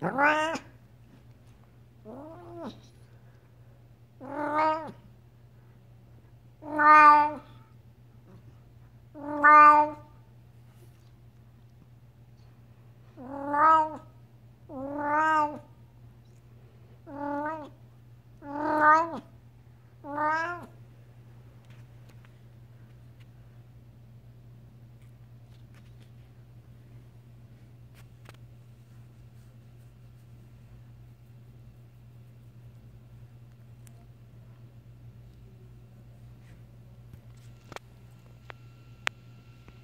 Right.